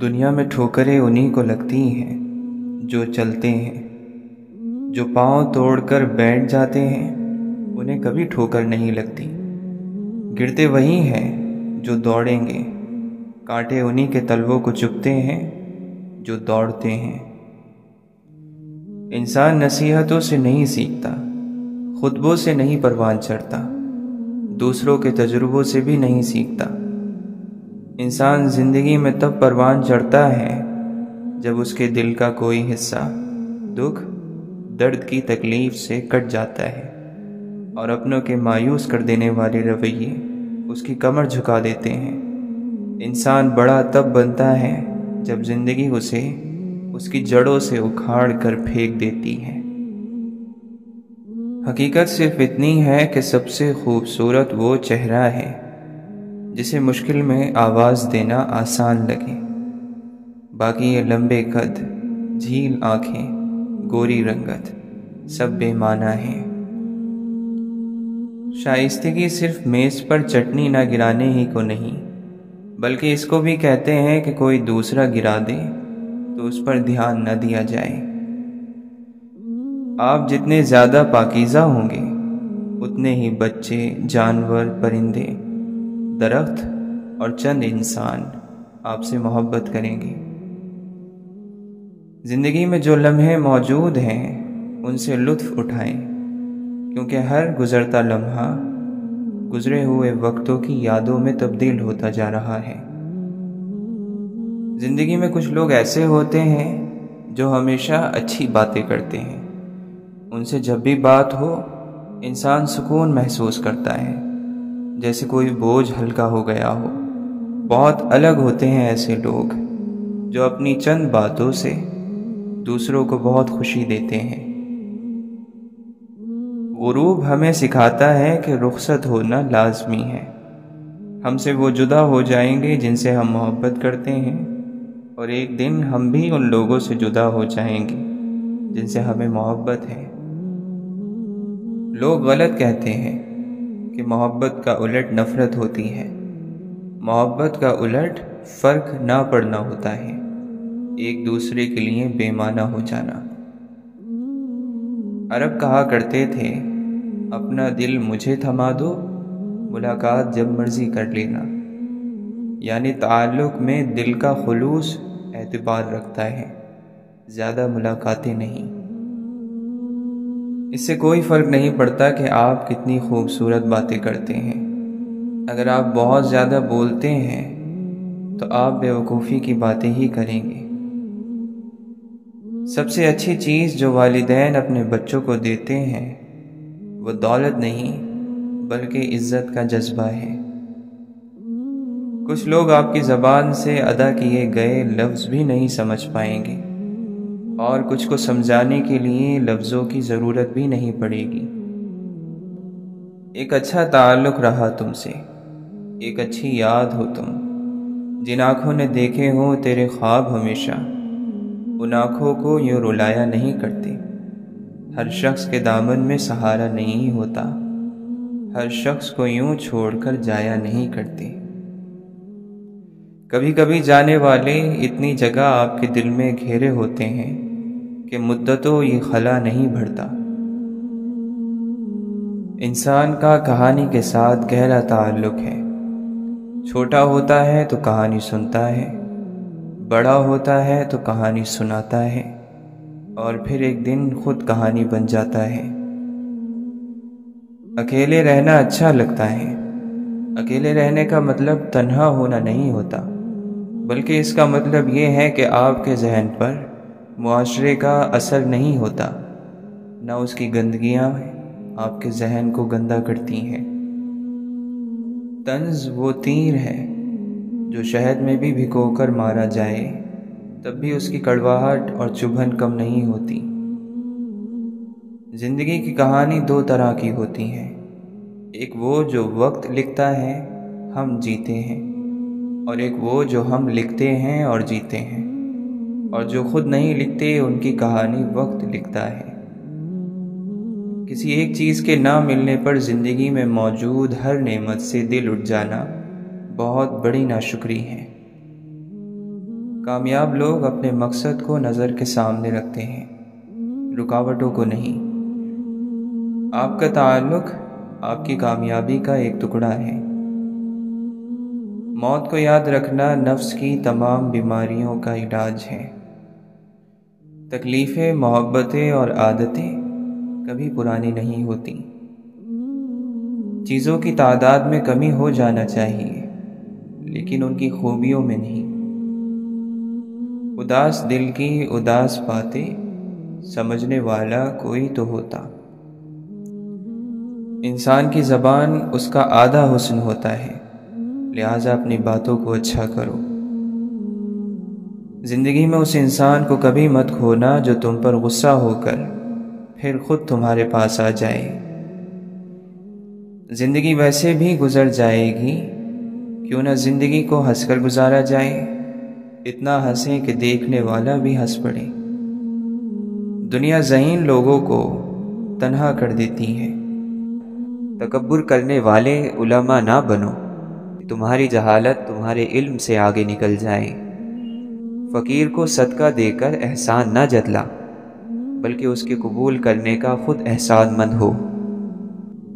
دنیا میں ٹھوکریں انہی کو لگتی ہیں جو چلتے ہیں، جو پاؤں توڑ کر بیٹھ جاتے ہیں، انہیں کبھی ٹھوکر نہیں لگتی۔ گرتے وہی ہیں جو دوڑیں گے۔ کانٹے انہی کے تلووں کو چپتے ہیں جو دوڑتے ہیں۔ انسان نصیحتوں سے نہیں سیکھتا، خطبوں سے نہیں پروان چڑھتا، دوسروں کے تجربوں سے بھی نہیں سیکھتا۔ انسان زندگی میں تب پروان چڑھتا ہے جب اس کے دل کا کوئی حصہ دکھ، درد کی تکلیف سے کٹ جاتا ہے اور اپنوں کے مایوس کر دینے والے رویے اس کی کمر جھکا دیتے ہیں۔ انسان بڑا تب بنتا ہے جب زندگی اسے، اس کی جڑوں سے اکھاڑ کر پھینک دیتی ہے۔ حقیقت صرف اتنی ہے کہ سب سے خوبصورت وہ چہرہ ہے جسے مشکل میں آواز دینا آسان لگے۔ باقی یہ لمبے قد، جھیل آنکھیں، گوری رنگت، سب بے معنی ہیں۔ شائستگی صرف میز پر چٹنی نہ گرانے ہی کو نہیں، بلکہ اس کو بھی کہتے ہیں کہ کوئی دوسرا گرا دے تو اس پر دھیان نہ دیا جائے۔ آپ جتنے زیادہ پاکیزہ ہوں گے، اتنے ہی بچے، جانور، پرندے درخت اور چند انسان آپ سے محبت کریں گے۔ زندگی میں جو لمحے موجود ہیں، ان سے لطف اٹھائیں، کیونکہ ہر گزرتا لمحہ گزرے ہوئے وقتوں کی یادوں میں تبدیل ہوتا جا رہا ہے۔ زندگی میں کچھ لوگ ایسے ہوتے ہیں جو ہمیشہ اچھی باتیں کرتے ہیں۔ ان سے جب بھی بات ہو، انسان سکون محسوس کرتا ہے۔ جیسے کوئی بوجھ ہلکا ہو گیا ہو۔ بہت الگ ہوتے ہیں ایسے لوگ جو اپنی چند باتوں سے دوسروں کو بہت خوشی دیتے ہیں۔ غروب ہمیں سکھاتا ہے کہ رخصت ہونا لازمی ہے۔ ہم سے وہ جدا ہو جائیں گے جن سے ہم محبت کرتے ہیں۔ اور ایک دن ہم بھی ان لوگوں سے جدا ہو جائیں گے جن سے ہمیں محبت ہے۔ لوگ غلط کہتے ہیں۔ کہ محبت کا الٹ نفرت ہوتی ہے۔ محبت کا الٹ فرق نہ پڑنا ہوتا ہے۔ ایک دوسرے کے لیے بے معنی ہو جانا۔ عرب کہا کرتے تھے، اپنا دل مجھے تھما دو، ملاقات جب مرضی کر لینا۔ یعنی تعلق میں دل کا خلوص اعتبار رکھتا ہے۔ زیادہ ملاقاتیں نہیں۔ اس سے کوئی فرق نہیں پڑتا کہ آپ کتنی خوبصورت باتیں کرتے ہیں۔ اگر آپ بہت زیادہ بولتے ہیں، تو آپ بیوقوفی کی باتیں ہی کریں گے۔ سب سے اچھی چیز جو والدین اپنے بچوں کو دیتے ہیں، وہ دولت نہیں، بلکہ عزت کا جذبہ ہے۔ کچھ لوگ آپ کی زبان سے ادا کیے گئے لفظ بھی نہیں سمجھ پائیں گے۔ اور کچھ کو سمجھانے کے لیے لفظوں کی ضرورت بھی نہیں پڑے گی۔ ایک اچھا تعلق رہا تم سے، ایک اچھی یاد ہو تم۔ جن آنکھوں نے دیکھے ہوں تیرے خواب ہمیشہ، ان آنکھوں کو یوں رلایا نہیں کرتے۔ ہر شخص کے دامن میں سہارا نہیں ہوتا، ہر شخص کو یوں چھوڑ کر جایا نہیں کرتے۔ کبھی کبھی جانے والے اتنی جگہ آپ کے دل میں گھیرے ہوتے ہیں۔ کہ مدتوں یہ خلا نہیں بھرتا۔ انسان کا کہانی کے ساتھ گہرا تعلق ہے۔ چھوٹا ہوتا ہے تو کہانی سنتا ہے، بڑا ہوتا ہے تو کہانی سناتا ہے، اور پھر ایک دن خود کہانی بن جاتا ہے۔ اکیلے رہنا اچھا لگتا ہے۔ اکیلے رہنے کا مطلب تنہا ہونا نہیں ہوتا، بلکہ اس کا مطلب یہ ہے کہ آپ کے ذہن پر معاشرے کا اثر نہیں ہوتا۔ نہ اس کی گندگیاں آپ کے ذہن کو گندا کرتی ہیں۔ طنز وہ تیر ہے جو شہد میں بھی بھکو کر مارا جائے، تب بھی اس کی کڑواہٹ اور چبھن کم نہیں ہوتی۔ زندگی کی کہانی دو طرح کی ہوتی ہے ایک وہ جو وقت لکھتا ہے، ہم جیتے ہیں، اور ایک وہ جو ہم لکھتے ہیں اور جیتے ہیں۔ اور جو خود نہیں لکھتے ان کی کہانی وقت لکھتا ہے۔ کسی ایک چیز کے نہ ملنے پر زندگی میں موجود ہر نعمت سے دل اٹھ جانا بہت بڑی ناشکری ہے۔ کامیاب لوگ اپنے مقصد کو نظر کے سامنے رکھتے ہیں، رکاوٹوں کو نہیں۔ آپ کا تعلق آپ کی کامیابی کا ایک ٹکڑا ہے۔ موت کو یاد رکھنا نفس کی تمام بیماریوں کا علاج ہے۔ تکلیفیں، محبتیں اور عادتیں کبھی پرانی نہیں ہوتی۔ چیزوں کی تعداد میں کمی ہو جانا چاہیے، لیکن ان کی خوبیوں میں نہیں۔ اداس دل کی اداس باتیں سمجھنے والا کوئی تو ہوتا۔ انسان کی زبان اس کا آدھا حسن ہوتا ہے، لہٰذا اپنی باتوں کو اچھا کرو۔ زندگی میں اس انسان کو کبھی مت کھونا جو تم پر غصہ ہو کر پھر خود تمہارے پاس آ جائے۔ زندگی ویسے بھی گزر جائے گی۔ کیوں نہ زندگی کو ہنس کر گزارا جائے۔ اتنا ہنسیں کہ دیکھنے والا بھی ہنس پڑے۔ دنیا ذہین لوگوں کو تنہا کر دیتی ہے۔ تکبر کرنے والے علماء نہ بنو۔ تمہاری جہالت تمہارے علم سے آگے نکل جائے۔ فقیر کو صدقہ دے کر احسان نہ جتلا، بلکہ اس کے قبول کرنے کا خود احسان مند ہو۔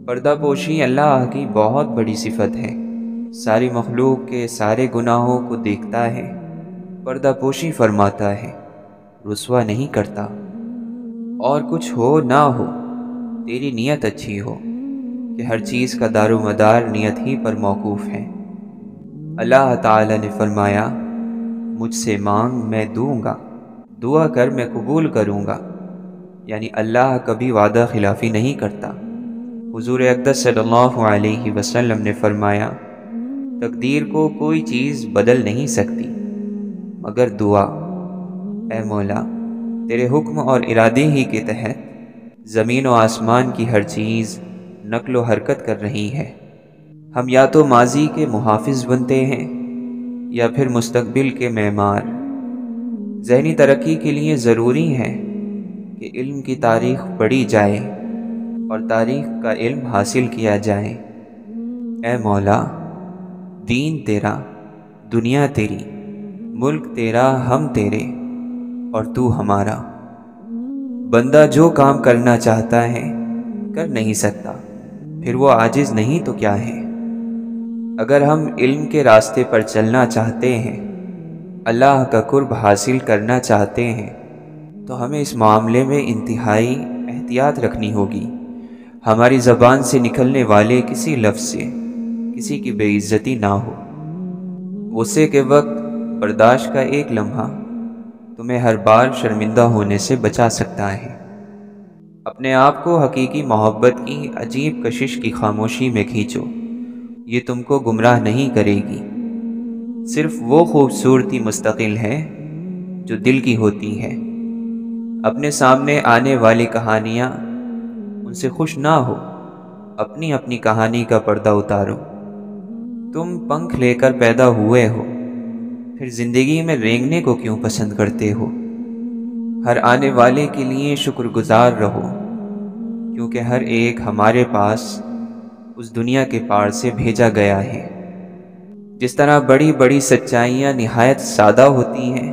پردہ پوشی اللہ کی بہت بڑی صفت ہے۔ ساری مخلوق کے سارے گناہوں کو دیکھتا ہے۔ پردہ پوشی فرماتا ہے، رسوا نہیں کرتا۔ اور کچھ ہو نہ ہو، تیری نیت اچھی ہو، کہ ہر چیز کا دار و مدار نیت ہی پر موقوف ہے۔ اللہ تعالی نے فرمایا مجھ سے مانگ میں دوں گا، دعا کر میں قبول کروں گا۔ یعنی اللہ کبھی وعدہ خلافی نہیں کرتا۔ حضور اقدس صلی اللہ علیہ وسلم نے فرمایا، تقدیر کو کوئی چیز بدل نہیں سکتی۔ مگر دعا، اے مولا، تیرے حکم اور ارادے ہی کے تحت زمین و آسمان کی ہر چیز نقل و حرکت کر رہی ہے۔ ہم یا تو ماضی کے محافظ بنتے ہیں یا پھر مستقبل کے معمار۔ ذہنی ترقی کے لیے ضروری ہے کہ علم کی تاریخ پڑھی جائے اور تاریخ کا علم حاصل کیا جائے۔ اے مولا، دین تیرا، دنیا تیری، ملک تیرا، ہم تیرے اور تو ہمارا۔ بندہ جو کام کرنا چاہتا ہے، کر نہیں سکتا۔ پھر وہ عاجز نہیں تو کیا ہے؟ اگر ہم علم کے راستے پر چلنا چاہتے ہیں، اللہ کا قرب حاصل کرنا چاہتے ہیں، تو ہمیں اس معاملے میں انتہائی احتیاط رکھنی ہوگی۔ ہماری زبان سے نکلنے والے کسی لفظ سے، کسی کی بے عزتی نہ ہو۔ غصے کے وقت برداشت کا ایک لمحہ تمہیں ہر بار شرمندہ ہونے سے بچا سکتا ہے۔ اپنے آپ کو حقیقی محبت کی عجیب کشش کی خاموشی میں کھینچو۔ یہ تم کو گمراہ نہیں کرے گی۔ صرف وہ خوبصورتی مستقل ہے جو دل کی ہوتی ہے۔ اپنے سامنے آنے والی کہانیاں ان سے خوش نہ ہو، اپنی اپنی کہانی کا پردہ اتارو۔ تم پنکھ لے کر پیدا ہوئے ہو، پھر زندگی میں رینگنے کو کیوں پسند کرتے ہو؟ ہر آنے والے کے لیے شکر گزار رہو، کیونکہ ہر ایک ہمارے پاس اس دنیا کے پار سے بھیجا گیا ہے۔ جس طرح بڑی بڑی سچائیاں نہایت سادہ ہوتی ہیں،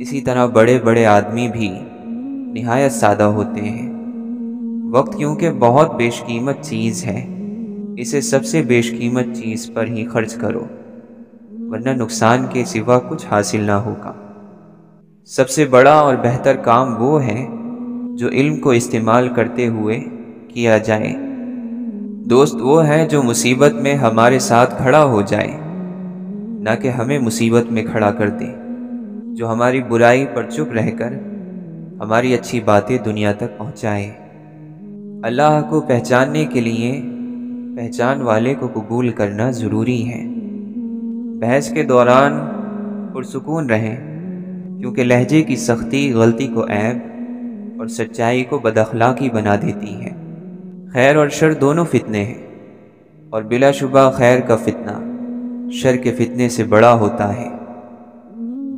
اسی طرح بڑے بڑے آدمی بھی نہایت سادہ ہوتے ہیں۔ وقت کیونکہ بہت بیش قیمت چیز ہے، اسے سب سے بیش قیمت چیز پر ہی خرچ کرو، ورنہ نقصان کے سوا کچھ حاصل نہ ہوگا۔ سب سے بڑا اور بہتر کام وہ ہے جو علم کو استعمال کرتے ہوئے کیا جائے۔ دوست وہ ہے جو مصیبت میں ہمارے ساتھ کھڑا ہو جائے نہ کہ ہمیں مصیبت میں کھڑا کر دے جو ہماری برائی پر چپ رہ کر ہماری اچھی باتیں دنیا تک پہنچائے اللہ کو پہچاننے کے لیے پہچان والے کو قبول کرنا ضروری ہے۔ بحث کے دوران پرسکون رہیں، کیونکہ لہجے کی سختی غلطی کو عیب اور سچائی کو بداخلاقی بنا دیتی ہے۔ خیر اور شر دونوں فتنے ہیں اور بلا شبہ خیر کا فتنہ شر کے فتنے سے بڑا ہوتا ہے۔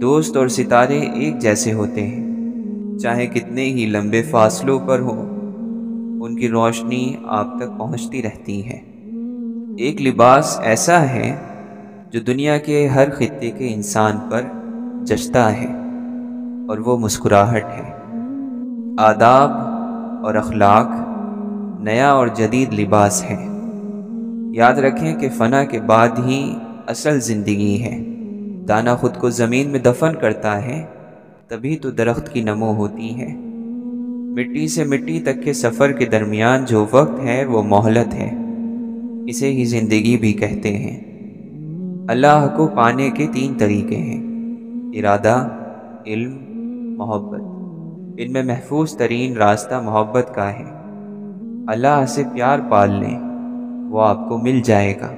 دوست اور ستارے ایک جیسے ہوتے ہیں۔ چاہے کتنے ہی لمبے فاصلوں پر ہوں، ان کی روشنی آپ تک پہنچتی رہتی ہے۔ ایک لباس ایسا ہے جو دنیا کے ہر خطے کے انسان پر جشتا ہے اور وہ مسکراہٹ ہے۔ آداب اور اخلاق نیا اور جدید لباس ہے۔ یاد رکھیں کہ فنا کے بعد ہی اصل زندگی ہے۔ دانا خود کو زمین میں دفن کرتا ہے، تبھی تو درخت کی نمو ہوتی ہے۔ مٹی سے مٹی تک کے سفر کے درمیان جو وقت ہے، وہ مہلت ہے۔ اسے ہی زندگی بھی کہتے ہیں۔ اللہ کو پانے کے تین طریقے ہیں۔ ارادہ، علم، محبت۔ ان میں محفوظ ترین راستہ محبت کا ہے۔ اللہ سے پیار پال لیں وہ آپ کو مل جائے گا۔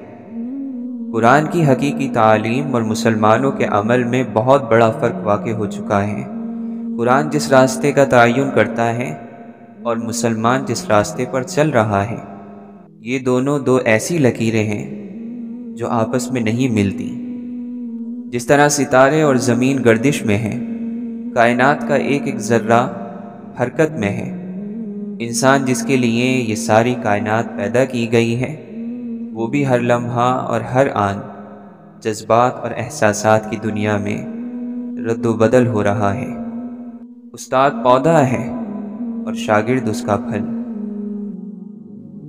قرآن کی حقیقی تعلیم اور مسلمانوں کے عمل میں بہت بڑا فرق واقع ہو چکا ہے۔ قرآن جس راستے کا تعین کرتا ہے اور مسلمان جس راستے پر چل رہا ہے، یہ دونوں دو ایسی لکیریں ہیں جو آپس میں نہیں ملتی۔ جس طرح ستارے اور زمین گردش میں ہیں، کائنات کا ایک ایک ذرہ حرکت میں ہے۔ انسان جس کے لیے یہ ساری کائنات پیدا کی گئی ہے وہ بھی ہر لمحہ اور ہر آن جذبات اور احساسات کی دنیا میں رد و بدل ہو رہا ہے۔ استاد پودا ہے اور شاگرد اس کا پھل۔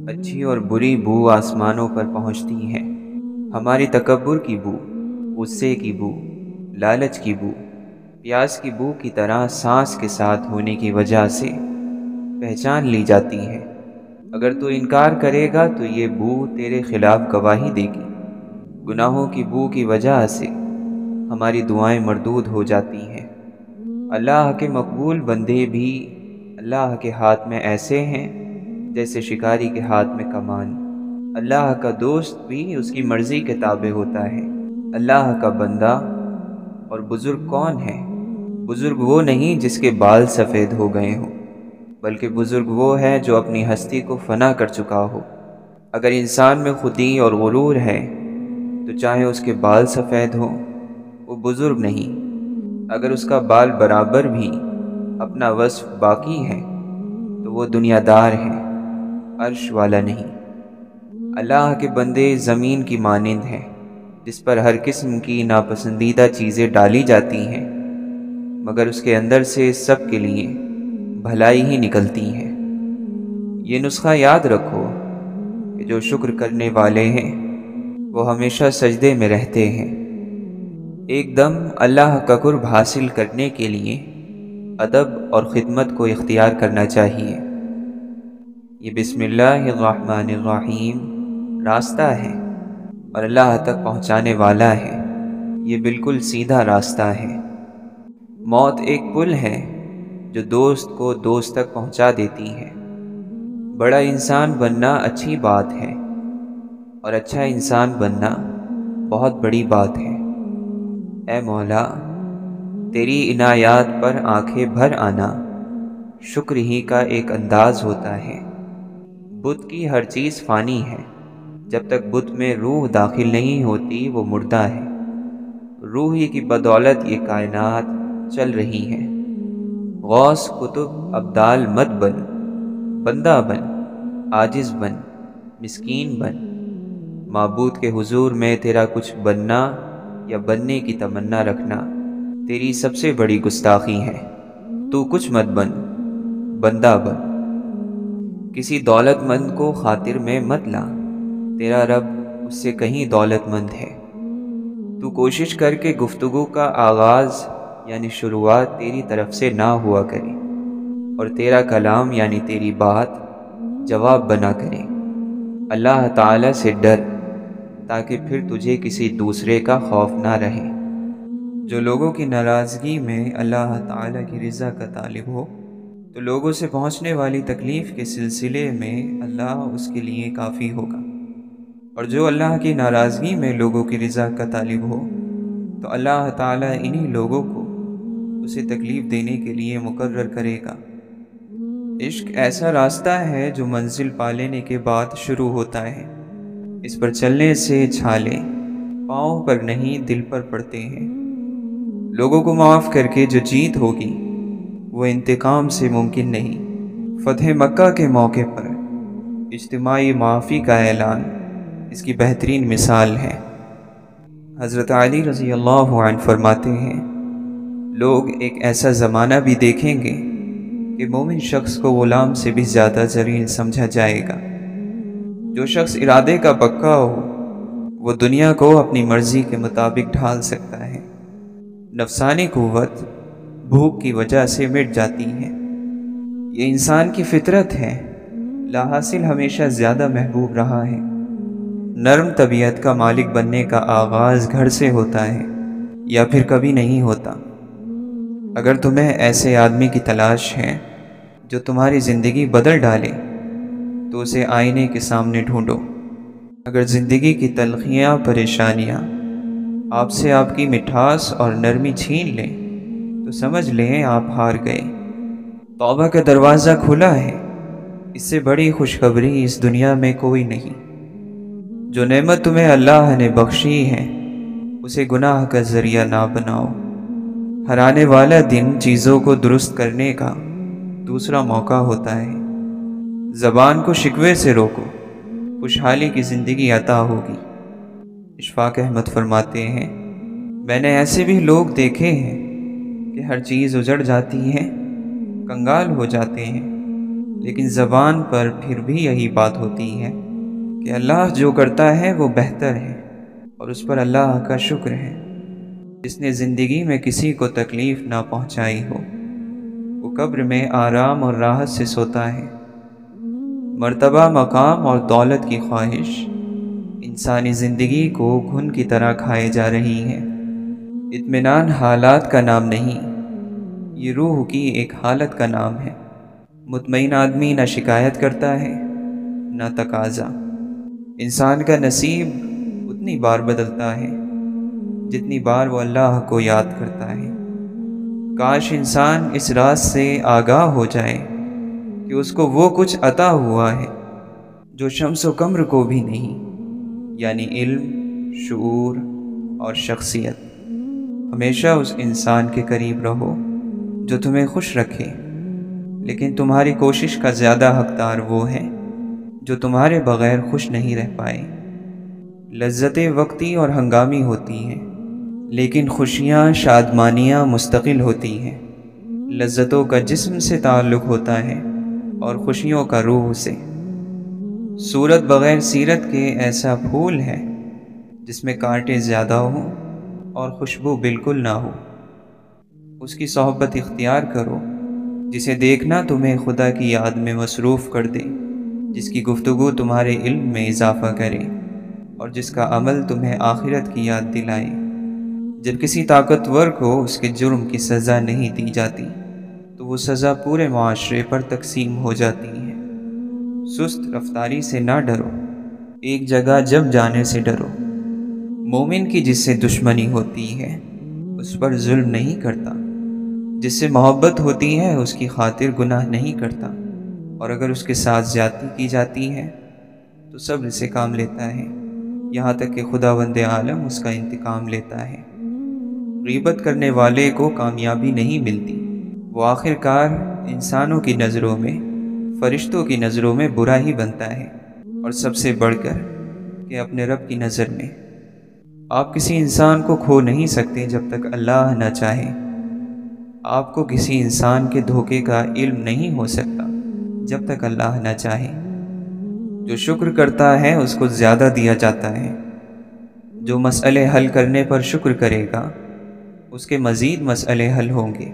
اچھی اور بری بو آسمانوں پر پہنچتی ہے ہماری تکبر کی بو، غصے کی بو، لالچ کی بو، پیاس کی بو کی طرح سانس کے ساتھ ہونے کی وجہ سے پہچان لی جاتی ہے اگر تو انکار کرے گا تو یہ بو تیرے خلاف گواہی دے گی۔ گناہوں کی بو کی وجہ سے ہماری دعائیں مردود ہو جاتی ہیں۔ اللہ کے مقبول بندے بھی اللہ کے ہاتھ میں ایسے ہیں جیسے شکاری کے ہاتھ میں کمان۔ اللہ کا دوست بھی اس کی مرضی کے تابع ہوتا ہے۔ اللہ کا بندہ اور بزرگ کون ہے؟ بزرگ وہ نہیں جس کے بال سفید ہو گئے ہوں۔ بلکہ بزرگ وہ ہے جو اپنی ہستی کو فنا کر چکا ہو۔ اگر انسان میں خودی اور غرور ہے، تو چاہے اس کے بال سفید ہوں، وہ بزرگ نہیں۔ اگر اس کا بال برابر بھی اپنا وصف باقی ہے، تو وہ دنیا دار ہے، عرش والا نہیں۔ اللہ کے بندے زمین کی مانند ہیں، جس پر ہر قسم کی ناپسندیدہ چیزیں ڈالی جاتی ہیں، مگر اس کے اندر سے سب کے لیے بھلائی ہی نکلتی ہے یہ نسخہ یاد رکھو کہ جو شکر کرنے والے ہیں، وہ ہمیشہ سجدے میں رہتے ہیں۔ ایک دم اللہ کا قرب حاصل کرنے کے لیے ادب اور خدمت کو اختیار کرنا چاہیے۔ یہ بسم اللہ الرحمن الرحیم راستہ ہے اور اللہ تک پہنچانے والا ہے۔ یہ بالکل سیدھا راستہ ہے۔ موت ایک پل ہے۔ جو دوست کو دوست تک پہنچا دیتی ہے بڑا انسان بننا اچھی بات ہے اور اچھا انسان بننا بہت بڑی بات ہے۔ اے مولا، تیری عنایات پر آنکھیں بھر آنا شکر ہی کا ایک انداز ہوتا ہے۔ بت کی ہر چیز فانی ہے۔ جب تک بت میں روح داخل نہیں ہوتی، وہ مردہ ہے۔ روح ہی کی بدولت یہ کائنات چل رہی ہے۔ غوث کتب ابدال مت بن، بندہ بن، عاجز بن، مسکین بن۔ معبود کے حضور میں تیرا کچھ بننا یا بننے کی تمنا رکھنا تیری سب سے بڑی گستاخی ہے۔ تو کچھ مت بن، بندہ بن۔ کسی دولت مند کو خاطر میں مت لا، تیرا رب اس سے کہیں دولت مند ہے۔ تو کوشش کر کے گفتگو کا آغاز یعنی شروعات تیری طرف سے نہ ہوا کرے اور تیرا کلام یعنی تیری بات جواب بنا کرے۔ اللہ تعالیٰ سے ڈر تاکہ پھر تجھے کسی دوسرے کا خوف نہ رہے۔ جو لوگوں کی ناراضگی میں اللہ تعالیٰ کی رضا کا طالب ہو، تو لوگوں سے پہنچنے والی تکلیف کے سلسلے میں اللہ اس کے لیے کافی ہوگا۔ اور جو اللہ کی ناراضگی میں لوگوں کی رضا کا طالب ہو، تو اللہ تعالیٰ انہی لوگوں کو اسے تکلیف دینے کے لیے مقرر کرے گا۔ عشق ایسا راستہ ہے جو منزل پا لینے کے بعد شروع ہوتا ہے۔ اس پر چلنے سے چھالے پاؤں پر نہیں دل پر پڑتے ہیں۔ لوگوں کو معاف کر کے جو جیت ہوگی وہ انتقام سے ممکن نہیں۔ فتح مکہ کے موقع پر اجتماعی معافی کا اعلان۔ اس کی بہترین مثال ہے۔ حضرت علی رضی اللہ عنہ فرماتے ہیں لوگ ایک ایسا زمانہ بھی دیکھیں گے کہ مومن شخص کو غلام سے بھی زیادہ ذریع سمجھا جائے گا۔ جو شخص ارادے کا پکا ہو، وہ دنیا کو اپنی مرضی کے مطابق ڈھال سکتا ہے۔ نفسانی قوت بھوک کی وجہ سے مٹ جاتی ہے۔ یہ انسان کی فطرت ہے۔ لا حاصل ہمیشہ زیادہ محبوب رہا ہے۔ نرم طبیعت کا مالک بننے کا آغاز گھر سے ہوتا ہے یا پھر کبھی نہیں ہوتا۔ اگر تمہیں ایسے آدمی کی تلاش ہے جو تمہاری زندگی بدل ڈالے، تو اسے آئینے کے سامنے ڈھونڈو۔ اگر زندگی کی تلخیاں، پریشانیاں آپ سے آپ کی مٹھاس اور نرمی چھین لیں، تو سمجھ لیں آپ ہار گئے۔ توبہ کا دروازہ کھلا ہے۔ اس سے بڑی خوشخبری اس دنیا میں کوئی نہیں۔ جو نعمت تمہیں اللہ نے بخشی ہے، اسے گناہ کا ذریعہ نہ بناؤ۔ ہرانے والا دن چیزوں کو درست کرنے کا دوسرا موقع ہوتا ہے۔ زبان کو شکوے سے روکو، خوشحالی کی زندگی عطا ہوگی۔ اشفاق احمد فرماتے ہیں، میں نے ایسے بھی لوگ دیکھے ہیں کہ ہر چیز اجڑ جاتی ہے، کنگال ہو جاتے ہیں۔ لیکن زبان پر پھر بھی یہی بات ہوتی ہے کہ اللہ جو کرتا ہے وہ بہتر ہے اور اس پر اللہ کا شکر ہے۔ جس نے زندگی میں کسی کو تکلیف نہ پہنچائی ہو۔ وہ قبر میں آرام اور راحت سے سوتا ہے۔ مرتبہ مقام اور دولت کی خواہش انسانی زندگی کو گھن کی طرح کھائے جا رہی ہے۔ اطمینان حالات کا نام نہیں، یہ روح کی ایک حالت کا نام ہے۔ مطمئن آدمی نہ شکایت کرتا ہے، نہ تقاضا۔ انسان کا نصیب اتنی بار بدلتا ہے۔ جتنی بار وہ اللہ کو یاد کرتا ہے۔ کاش انسان اس راز سے آگاہ ہو جائے کہ اس کو وہ کچھ عطا ہوا ہے جو شمس و کمر کو بھی نہیں یعنی علم، شعور اور شخصیت۔ ہمیشہ اس انسان کے قریب رہو جو تمہیں خوش رکھے۔ لیکن تمہاری کوشش کا زیادہ حقدار وہ ہے جو تمہارے بغیر خوش نہیں رہ پائے۔ لذتیں وقتی اور ہنگامی ہوتی ہیں۔ لیکن خوشیاں، شادمانیاں مستقل ہوتی ہیں۔ لذتوں کا جسم سے تعلق ہوتا ہے اور خوشیوں کا روح سے۔ صورت بغیر سیرت کے ایسا پھول ہے جس میں کانٹے زیادہ ہوں اور خوشبو بالکل نہ ہو۔ اس کی صحبت اختیار کرو، جسے دیکھنا تمہیں خدا کی یاد میں مصروف کر دے، جس کی گفتگو تمہارے علم میں اضافہ کرے اور جس کا عمل تمہیں آخرت کی یاد دلائے۔ جب کسی طاقتور کو اس کے جرم کی سزا نہیں دی جاتی، تو وہ سزا پورے معاشرے پر تقسیم ہو جاتی ہے۔ سست رفتاری سے نہ ڈرو، ایک جگہ جب جانے سے ڈرو۔ مومن کی جس سے دشمنی ہوتی ہے، اس پر ظلم نہیں کرتا۔ جس سے محبت ہوتی ہے، اس کی خاطر گناہ نہیں کرتا۔ اور اگر اس کے ساتھ زیادتی کی جاتی ہے، تو صبر سے کام لیتا ہے۔ یہاں تک کہ خدا وند عالم اس کا انتقام لیتا ہے۔ غیبت کرنے والے کو کامیابی نہیں ملتی۔ وہ آخر کار انسانوں کی نظروں میں، فرشتوں کی نظروں میں برا ہی بنتا ہے۔ اور سب سے بڑھ کر کہ اپنے رب کی نظر میں۔ آپ کسی انسان کو کھو نہیں سکتے جب تک اللہ نہ چاہے۔ آپ کو کسی انسان کے دھوکے کا علم نہیں ہو سکتا جب تک اللہ نہ چاہے۔ جو شکر کرتا ہے، اس کو زیادہ دیا جاتا ہے۔ جو مسئلے حل کرنے پر شکر کرے گا اس کے مزید مسئلے حل ہوں گے۔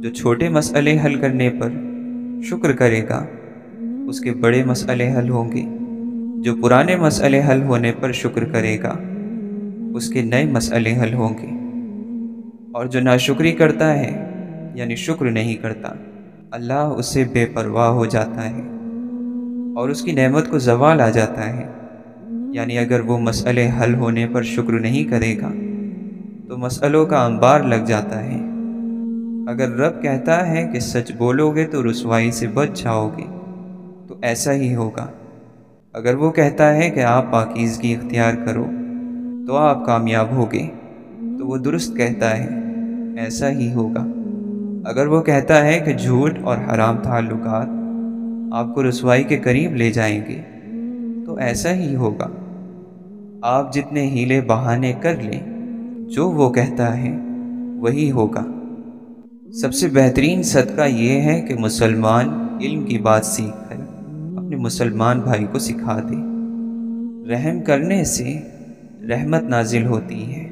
جو چھوٹے مسئلے حل کرنے پر شکر کرے گا، اس کے بڑے مسئلے حل ہوں گے۔ جو پرانے مسئلے حل ہونے پر شکر کرے گا، اس کے نئے مسئلے حل ہوں گے۔ اور جو ناشکری کرتا ہے یعنی شکر نہیں کرتا، اللہ اس سے بے پرواہ ہو جاتا ہے۔ اور اس کی نعمت کو زوال آ جاتا ہے۔ یعنی اگر وہ مسئلے حل ہونے پر شکر نہیں کرے گا تو مسئلوں کا انبار لگ جاتا ہے۔ اگر رب کہتا ہے کہ سچ بولو گے تو رسوائی سے بچ جاؤ گے۔ تو ایسا ہی ہوگا۔ اگر وہ کہتا ہے کہ آپ پاکیزگی اختیار کرو تو آپ کامیاب ہوگے۔ تو وہ درست کہتا ہے۔ ایسا ہی ہوگا۔ اگر وہ کہتا ہے کہ جھوٹ اور حرام تعلقات آپ کو رسوائی کے قریب لے جائیں گے، تو ایسا ہی ہوگا۔ آپ جتنے ہیلے بہانے کر لیں جو وہ کہتا ہے، وہی ہوگا۔ سب سے بہترین صدقہ یہ ہے کہ مسلمان علم کی بات سیکھ کر اپنے مسلمان بھائی کو سکھا دے۔ رحم کرنے سے رحمت نازل ہوتی ہے۔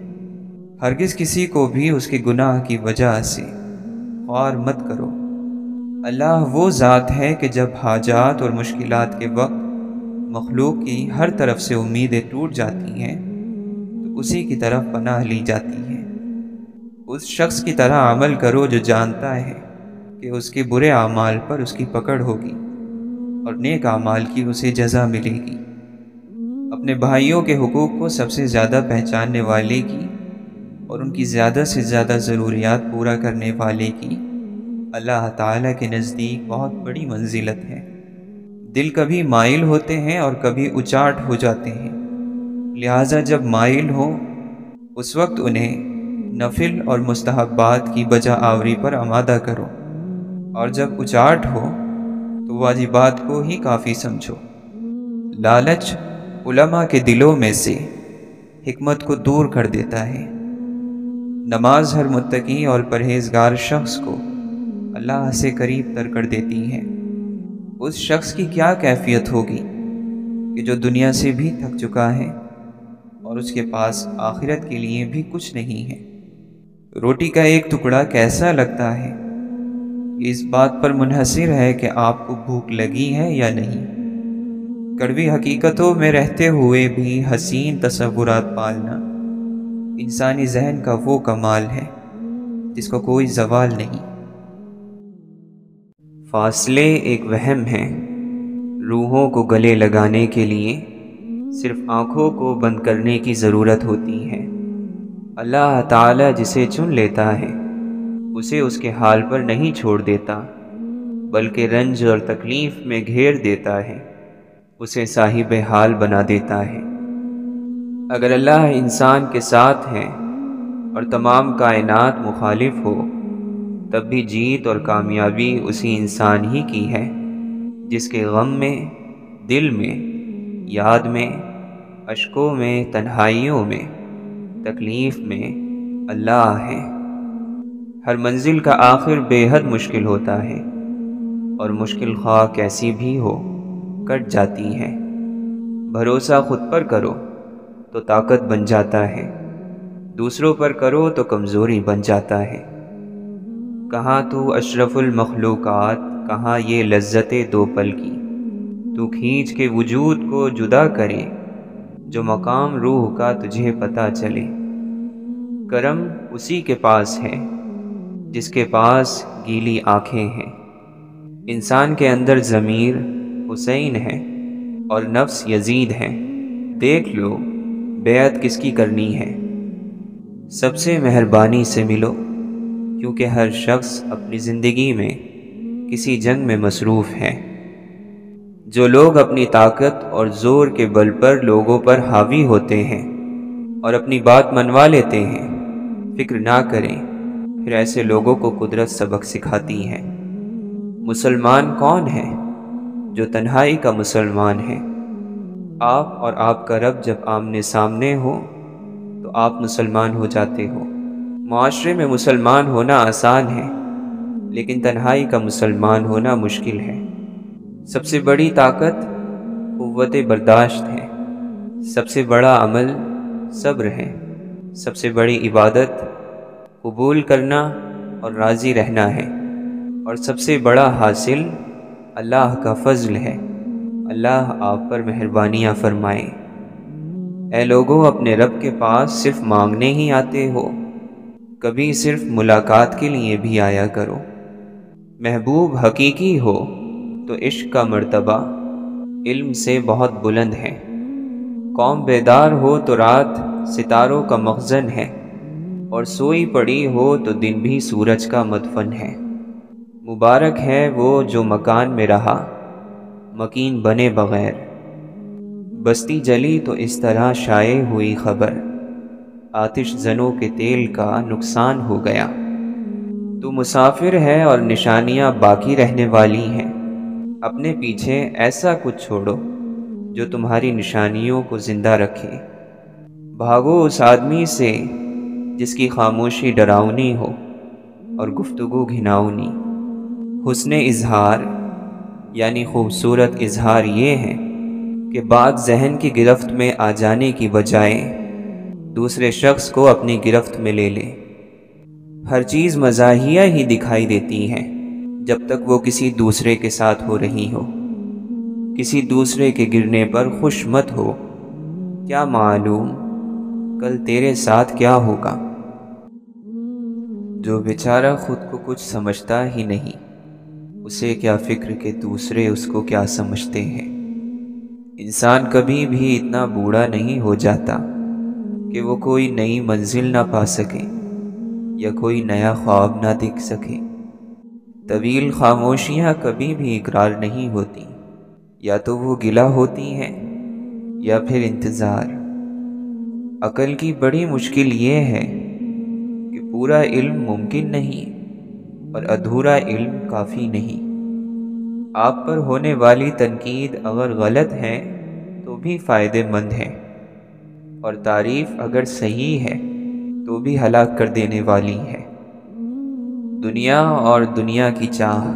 ہرگز کسی کو بھی اس کے گناہ کی وجہ سے خوار مت کرو۔ اللہ وہ ذات ہے کہ جب حاجات اور مشکلات کے وقت مخلوق کی ہر طرف سے امیدیں ٹوٹ جاتی ہیں اسی کی طرف پناہ لی جاتی ہے۔ اس شخص کی طرح عمل کرو جو جانتا ہے کہ اس کے برے اعمال پر اس کی پکڑ ہوگی اور نیک اعمال کی اسے جزا ملے گی۔ اپنے بھائیوں کے حقوق کو سب سے زیادہ پہچاننے والے کی اور ان کی زیادہ سے زیادہ ضروریات پورا کرنے والے کی اللہ تعالیٰ کے نزدیک بہت بڑی منزلت ہے۔ دل کبھی مائل ہوتے ہیں اور کبھی اچاٹ ہو جاتے ہیں۔ لہٰذا جب مائل ہو، اس وقت انہیں نفل اور مستحبات کی بجا آوری پر آمادہ کرو۔ اور جب اچاٹ ہو، تو واجبات کو ہی کافی سمجھو۔ لالچ علماء کے دلوں میں سے حکمت کو دور کر دیتا ہے۔ نماز ہر متقی اور پرہیزگار شخص کو اللہ سے قریب تر کر دیتی ہے اس شخص کی کیا کیفیت ہوگی کہ جو دنیا سے بھی تھک چکا ہے؟ اور اس کے پاس آخرت کے لیے بھی کچھ نہیں ہے۔ روٹی کا ایک ٹکڑا کیسا لگتا ہے؟ یہ اس بات پر منحصر ہے کہ آپ کو بھوک لگی ہے یا نہیں۔ کڑوی حقیقتوں میں رہتے ہوئے بھی حسین تصورات پالنا انسانی ذہن کا وہ کمال ہے جس کو کوئی زوال نہیں۔ فاصلے ایک وہم ہیں۔ روحوں کو گلے لگانے کے لیے صرف آنکھوں کو بند کرنے کی ضرورت ہوتی ہے۔ اللہ تعالیٰ جسے چن لیتا ہے، اسے اس کے حال پر نہیں چھوڑ دیتا، بلکہ رنج اور تکلیف میں گھیر دیتا ہے، اسے صاحب حال بنا دیتا ہے۔ اگر اللہ انسان کے ساتھ ہے اور تمام کائنات مخالف ہو، تب بھی جیت اور کامیابی اسی انسان ہی کی ہے، جس کے غم میں، دل میں یاد میں اشکوں میں، تنہائیوں میں، تکلیف میں اللہ ہے۔ ہر منزل کا آخر بے حد مشکل ہوتا ہے، اور مشکل خواہ کیسی بھی ہو، کٹ جاتی ہے۔ بھروسہ خود پر کرو تو طاقت بن جاتا ہے، دوسروں پر کرو تو کمزوری بن جاتا ہے۔ کہاں تو اشرف المخلوقات، کہاں یہ لذت دو پل کی۔ تو کھینچ کے وجود کو جدا کرے، جو مقام روح کا تجھے پتہ چلے۔ کرم اسی کے پاس ہے، جس کے پاس گیلی آنکھیں ہیں۔ انسان کے اندر ضمیر حسین ہے اور نفس یزید ہے دیکھ لو، بیعت کس کی کرنی ہے۔ سب سے مہربانی سے ملو، کیونکہ ہر شخص اپنی زندگی میں کسی جنگ میں مصروف ہے۔ جو لوگ اپنی طاقت اور زور کے بل پر لوگوں پر حاوی ہوتے ہیں اور اپنی بات منوا لیتے ہیں، فکر نہ کریں۔ پھر ایسے لوگوں کو قدرت سبق سکھاتی ہے مسلمان کون ہے جو تنہائی کا مسلمان ہے آپ اور آپ کا رب جب آمنے سامنے ہو، تو آپ مسلمان ہو جاتے ہو۔ معاشرے میں مسلمان ہونا آسان ہے، لیکن تنہائی کا مسلمان ہونا مشکل ہے۔ سب سے بڑی طاقت قوت برداشت ہے۔ سب سے بڑا عمل صبر ہے۔ سب سے بڑی عبادت قبول کرنا اور راضی رہنا ہے۔ اور سب سے بڑا حاصل اللہ کا فضل ہے۔ اللہ آپ پر مہربانیاں فرمائیں اے لوگوں اپنے رب کے پاس صرف مانگنے ہی آتے ہو۔ کبھی صرف ملاقات کے لیے بھی آیا کرو۔ محبوب حقیقی ہو۔ تو عشق کا مرتبہ علم سے بہت بلند ہے۔ قوم بیدار ہو تو رات ستاروں کا مخزن ہے، اور سوئی پڑی ہو تو دن بھی سورج کا مدفن ہے۔ مبارک ہے وہ جو مکان میں رہا، مکین بنے بغیر۔ بستی جلی تو اس طرح شائع ہوئی خبر۔ آتش زنوں کے تیل کا نقصان ہو گیا۔ تو مسافر ہے اور نشانیاں باقی رہنے والی ہیں۔ اپنے پیچھے ایسا کچھ چھوڑو جو تمہاری نشانیوں کو زندہ رکھے۔ بھاگو اس آدمی سے جس کی خاموشی ڈراؤنی ہو اور گفتگو گھناؤنی۔ حسن اظہار یعنی خوبصورت اظہار یہ ہے کہ بات ذہن کی گرفت میں آ جانے کی بجائے دوسرے شخص کو اپنی گرفت میں لے لے۔ ہر چیز مزاحیہ ہی دکھائی دیتی ہے۔ جب تک وہ کسی دوسرے کے ساتھ ہو رہی ہو۔ کسی دوسرے کے گرنے پر خوش مت ہو۔ کیا معلوم کل تیرے ساتھ کیا ہوگا۔ جو بیچارہ خود کو کچھ سمجھتا ہی نہیں، اسے کیا فکر کہ دوسرے اس کو کیا سمجھتے ہیں۔ انسان کبھی بھی اتنا بوڑھا نہیں ہو جاتا کہ وہ کوئی نئی منزل نہ پا سکے یا کوئی نیا خواب نہ دیکھ سکے۔ طویل خاموشیاں کبھی بھی اقرار نہیں ہوتی۔ یا تو وہ گلا ہوتی ہیں، یا پھر انتظار۔ عقل کی بڑی مشکل یہ ہے کہ پورا علم ممکن نہیں اور ادھورا علم کافی نہیں۔ آپ پر ہونے والی تنقید اگر غلط ہے تو بھی فائدے مند ہے، اور تعریف اگر صحیح ہے تو بھی ہلاک کر دینے والی ہے۔ دنیا اور دنیا کی چاہ،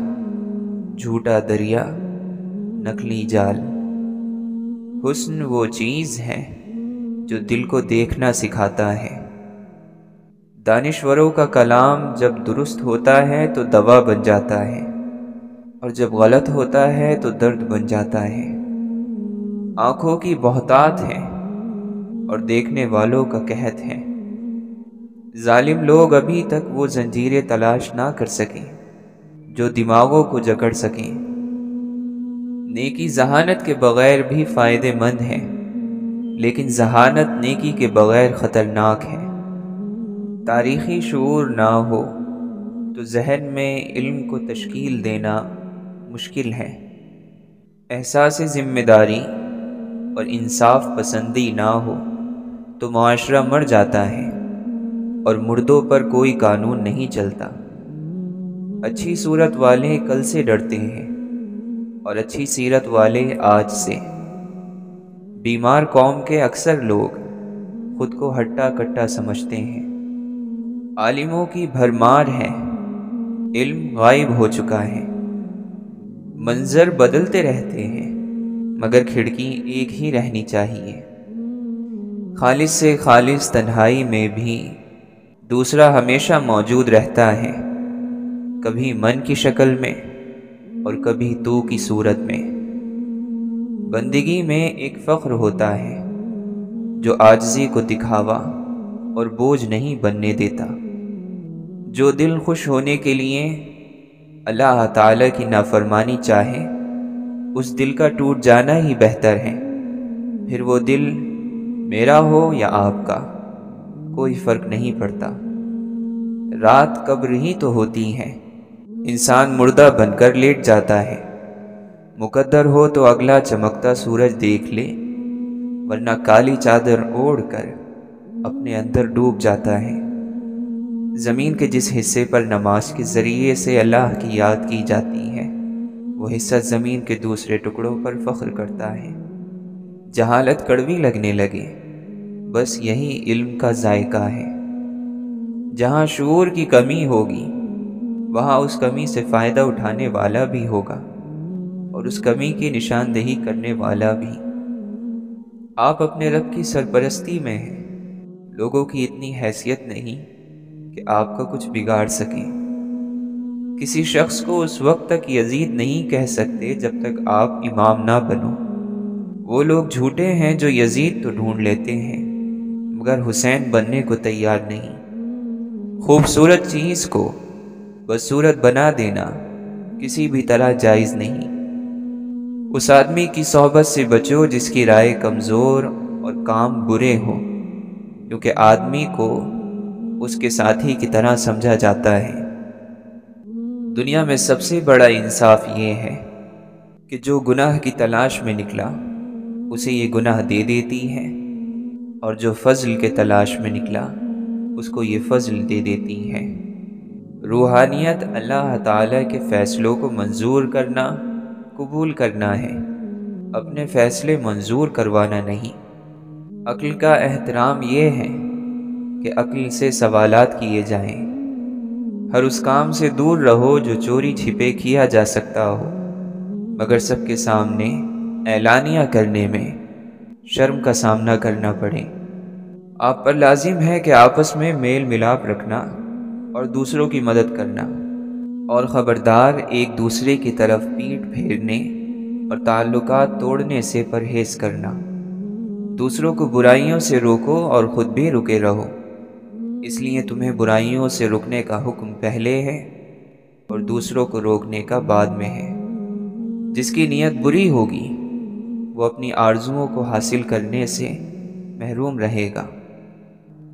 جھوٹا دریا، نقلی جال۔ حسن وہ چیز ہے جو دل کو دیکھنا سکھاتا ہے۔ دانشوروں کا کلام جب درست ہوتا ہے تو دوا بن جاتا ہے، اور جب غلط ہوتا ہے تو درد بن جاتا ہے۔ آنکھوں کی بہتات ہے اور دیکھنے والوں کا کہت ہے۔ ظالم لوگ ابھی تک وہ زنجیریں تلاش نہ کر سکیں، جو دماغوں کو جکڑ سکیں۔ نیکی ذہانت کے بغیر بھی فائدے مند ہیں، لیکن ذہانت نیکی کے بغیر خطرناک ہے۔ تاریخی شعور نہ ہو تو ذہن میں علم کو تشکیل دینا مشکل ہے۔ احساس ذمہ داری اور انصاف پسندی نہ ہو تو معاشرہ مر جاتا ہے۔ اور مردوں پر کوئی قانون نہیں چلتا۔ اچھی صورت والے کل سے ڈرتے ہیں اور اچھی سیرت والے آج سے۔ بیمار قوم کے اکثر لوگ خود کو ہٹا کٹا سمجھتے ہیں۔ عالموں کی بھرمار ہے۔ علم غائب ہو چکا ہے۔ منظر بدلتے رہتے ہیں، مگر کھڑکی ایک ہی رہنی چاہیے۔ خالص سے خالص تنہائی میں بھی دوسرا ہمیشہ موجود رہتا ہے۔ کبھی من کی شکل میں اور کبھی تو کی صورت میں۔ بندگی میں ایک فخر ہوتا ہے جو آجزی کو دکھاوا اور بوجھ نہیں بننے دیتا۔ جو دل خوش ہونے کے لیے اللہ تعالی کی نافرمانی چاہے، اس دل کا ٹوٹ جانا ہی بہتر ہے۔ پھر وہ دل میرا ہو یا آپ کا۔ کوئی فرق نہیں پڑتا۔ رات قبر ہی تو ہوتی ہے انسان مردہ بن کر لیٹ جاتا ہے۔ مقدر ہو تو اگلا چمکتا سورج دیکھ لے، ورنہ کالی چادر اوڑھ کر اپنے اندر ڈوب جاتا ہے۔ زمین کے جس حصے پر نماز کے ذریعے سے اللہ کی یاد کی جاتی ہے، وہ حصہ زمین کے دوسرے ٹکڑوں پر فخر کرتا ہے۔ جہالت کڑوی لگنے لگے۔ بس یہی علم کا ذائقہ ہے۔ جہاں شعور کی کمی ہوگی، وہاں اس کمی سے فائدہ اٹھانے والا بھی ہوگا اور اس کمی کی نشاندہی کرنے والا بھی۔ آپ اپنے رب کی سرپرستی میں ہیں۔ لوگوں کی اتنی حیثیت نہیں کہ آپ کا کچھ بگاڑ سکیں۔ کسی شخص کو اس وقت تک یزید نہیں کہہ سکتے جب تک آپ امام نہ بنو۔ وہ لوگ جھوٹے ہیں جو یزید تو ڈھونڈ لیتے ہیں۔ مگر حسین بننے کو تیار نہیں۔ خوبصورت چیز کو بصورت بنا دینا کسی بھی طرح جائز نہیں۔ اس آدمی کی صحبت سے بچو جس کی رائے کمزور اور کام برے ہوں کیونکہ آدمی کو اس کے ساتھی کی طرح سمجھا جاتا ہے۔ دنیا میں سب سے بڑا انصاف یہ ہے کہ جو گناہ کی تلاش میں نکلا، اسے یہ گناہ دے دیتی ہے۔ اور جو فضل کے تلاش میں نکلا، اس کو یہ فضل دے دیتی ہے روحانیت اللہ تعالیٰ کے فیصلوں کو منظور کرنا، قبول کرنا ہے۔ اپنے فیصلے منظور کروانا نہیں۔ عقل کا احترام یہ ہے کہ عقل سے سوالات کیے جائیں۔ ہر اس کام سے دور رہو جو چوری چھپے کیا جا سکتا ہو۔ مگر سب کے سامنے اعلانیہ کرنے میں شرم کا سامنا کرنا پڑے۔ آپ پر لازم ہے کہ آپس میں میل ملاپ رکھنا اور دوسروں کی مدد کرنا اور خبردار ایک دوسرے کی طرف پیٹ پھیرنے اور تعلقات توڑنے سے پرہیز کرنا۔ دوسروں کو برائیوں سے روکو اور خود بھی رکے رہو۔ اس لیے تمہیں برائیوں سے رکنے کا حکم پہلے ہے اور دوسروں کو روکنے کا بعد میں ہے۔ جس کی نیت بری ہوگی وہ اپنی آرزوؤں کو حاصل کرنے سے محروم رہے گا۔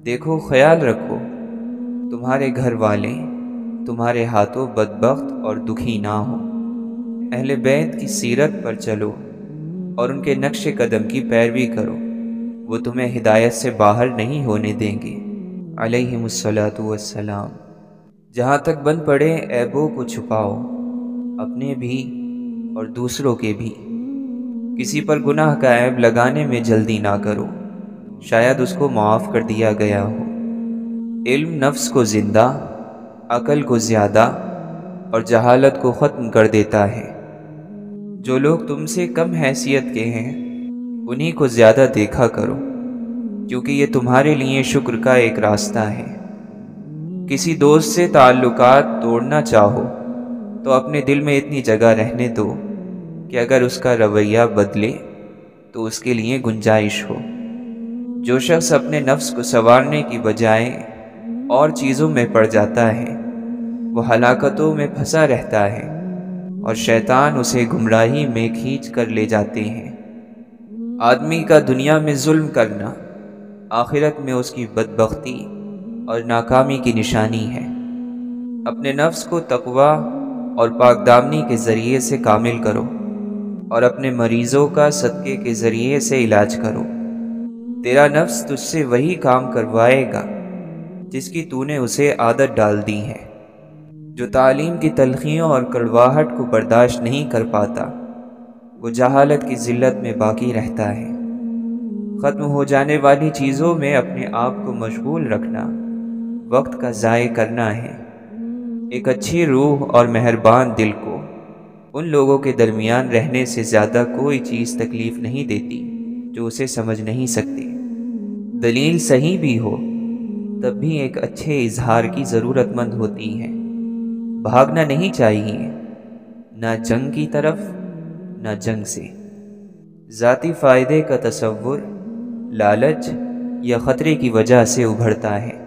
دیکھو، خیال رکھو، تمہارے گھر والے تمہارے ہاتھوں بدبخت اور دکھی نہ ہوں۔ اہل بیت کی سیرت پر چلو اور ان کے نقش قدم کی پیروی کرو۔ وہ تمہیں ہدایت سے باہر نہیں ہونے دیں گے۔ علیہ السلاۃ والسلام۔ جہاں تک بن پڑے عیبوں کو چھپاؤ، اپنے بھی اور دوسروں کے بھی۔ کسی پر گناہ کا عیب لگانے میں جلدی نہ کرو۔ شاید اس کو معاف کر دیا گیا ہو۔ علم نفس کو زندہ، عقل کو زیادہ اور جہالت کو ختم کر دیتا ہے۔ جو لوگ تم سے کم حیثیت کے ہیں، انہی کو زیادہ دیکھا کرو، کیونکہ یہ تمہارے لیے شکر کا ایک راستہ ہے۔ کسی دوست سے تعلقات توڑنا چاہو تو اپنے دل میں اتنی جگہ رہنے دو۔ کہ اگر اس کا رویہ بدلے تو اس کے لیے گنجائش ہو۔ جو شخص اپنے نفس کو سنوارنے کی بجائے اور چیزوں میں پڑ جاتا ہے، وہ ہلاکتوں میں پھنسا رہتا ہے اور شیطان اسے گمراہی میں کھینچ کر لے جاتے ہیں۔ آدمی کا دنیا میں ظلم کرنا آخرت میں اس کی بدبختی اور ناکامی کی نشانی ہے۔ اپنے نفس کو تقوی اور پاک دامنی کے ذریعے سے کامل کرو۔ اور اپنے مریضوں کا صدقے کے ذریعے سے علاج کرو۔ تیرا نفس تجھ سے وہی کام کروائے گا جس کی تو نے اسے عادت ڈال دی ہے، جو تعلیم کی تلخیوں اور کڑواہٹ کو برداشت نہیں کر پاتا، وہ جہالت کی ذلت میں باقی رہتا ہے۔ ختم ہو جانے والی چیزوں میں اپنے آپ کو مشغول رکھنا وقت کا ضائع کرنا ہے۔ ایک اچھی روح اور مہربان دل کو۔ ان لوگوں کے درمیان رہنے سے زیادہ کوئی چیز تکلیف نہیں دیتی جو اسے سمجھ نہیں سکتی۔ دلیل صحیح بھی ہو، تب بھی ایک اچھے اظہار کی ضرورت مند ہوتی ہے۔ بھاگنا نہیں چاہیے، نہ جنگ کی طرف، نہ جنگ سے۔ ذاتی فائدے کا تصور لالچ یا خطرے کی وجہ سے ابھرتا ہے۔